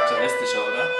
Charakteristischer, oder?